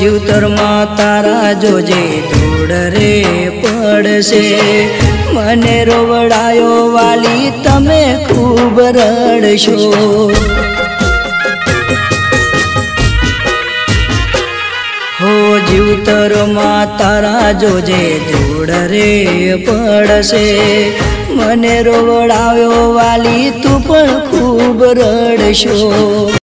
જીવતરમાં તારા જોજે ધૂળ રે પડશે. મને રોવડાયો વાલી તમે ખૂબ રડશો. હો જીવતરમાં તારા જોજે ધૂળ રે પડશે. મને રોવડાવ્યો વાલી તું પણ ખૂબ રડશો.